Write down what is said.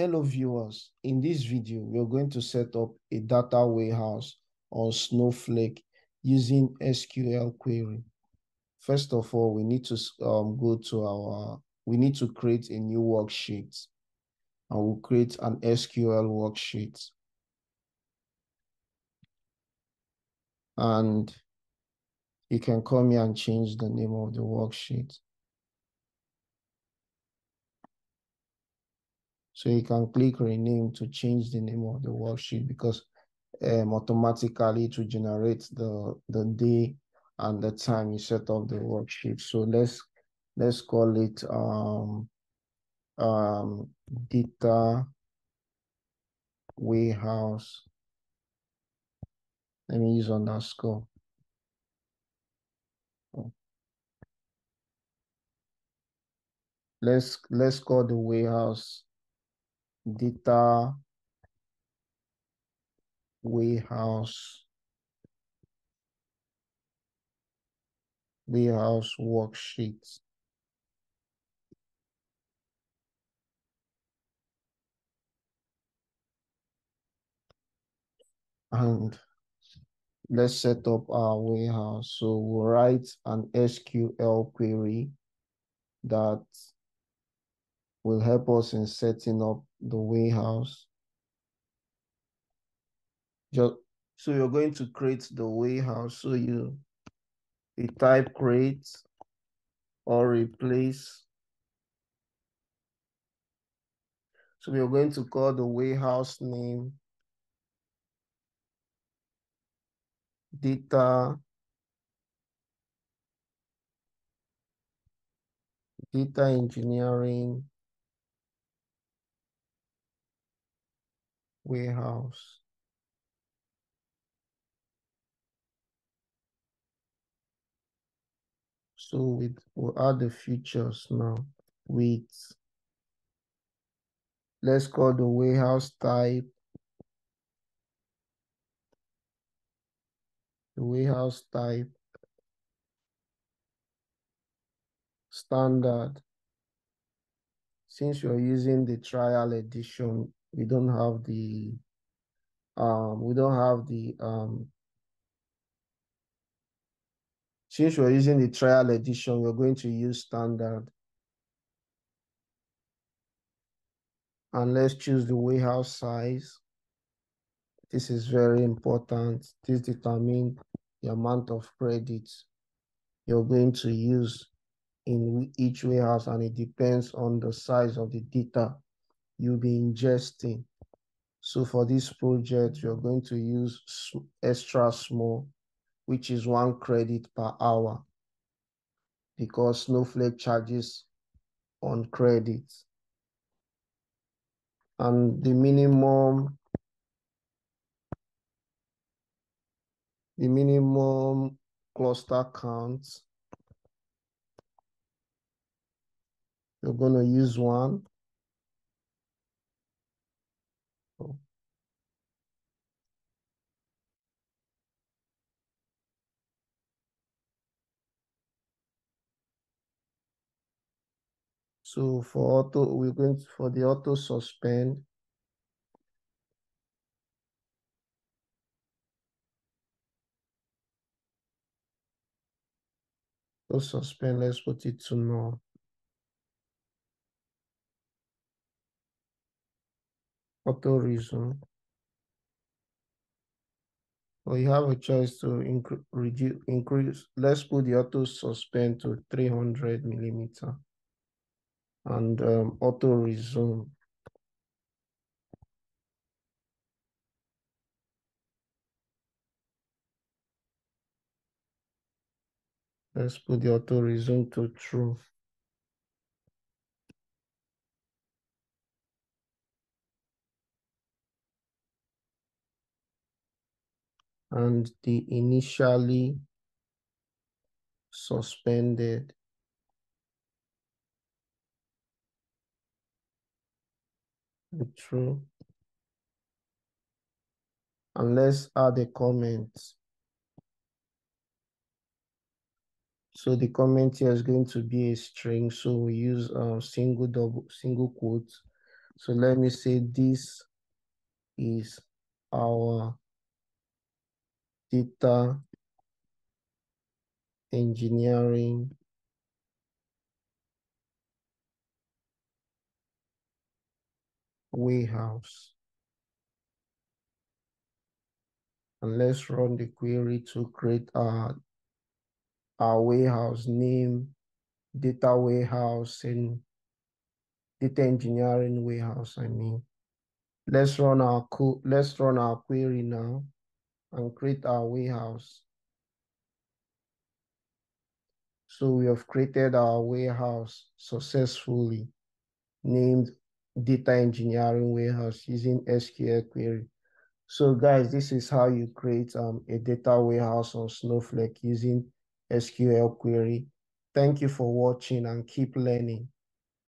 Hello viewers, in this video, we're going to set up a data warehouse on Snowflake using SQL query. First of all, we need to um, go to our, we need to create a new worksheet and we'll create an SQL worksheet. And you can come here and change the name of the worksheet. So you can click rename to change the name of the worksheet because um, automatically to generate the, the day and the time you set up the worksheet. So let's let's call it um, um, data warehouse. Let me use underscore. Let's let's call the warehouse data warehouse. Warehouse worksheets. And let's set up our warehouse. So we'll write an sql query that will help us in setting up the warehouse. Just so you're going to create the warehouse. So you you type create or replace. So we're going to call the warehouse name data data engineering warehouse. So with we'll add the features now with let's call the warehouse type. The warehouse type. Standard. Since you're using the trial edition we don't have the um we don't have the um since we're using the trial edition we're going to use standard. And let's choose the warehouse size. This is very important. This determines the amount of credits you're going to use in each warehouse and it depends on the size of the data you'll be ingesting. So for this project, you're going to use extra small, which is one credit per hour because Snowflake charges on credits. And the minimum, the minimum cluster count, you're going to use one. So for auto, we're going to, for the auto suspend. Auto suspend, let's put it to no. Auto. Well, you have a choice to increase, reduce, increase. Let's put the auto suspend to 300 millimeter and um, auto resume. Let's put the auto resume to true. And the initially suspended true. And let's add a comment. So the comment here is going to be a string. So we use uh, single double single quotes. So let me say this is our data engineering warehouse. And let's run the query to create our, our warehouse name, data warehouse, and data engineering warehouse, I mean. Let's run our code, let's run our query now and create our warehouse. So we have created our warehouse successfully named data engineering warehouse using SQL query. So guys, this is how you create um, a data warehouse on Snowflake using SQL query. Thank you for watching and keep learning.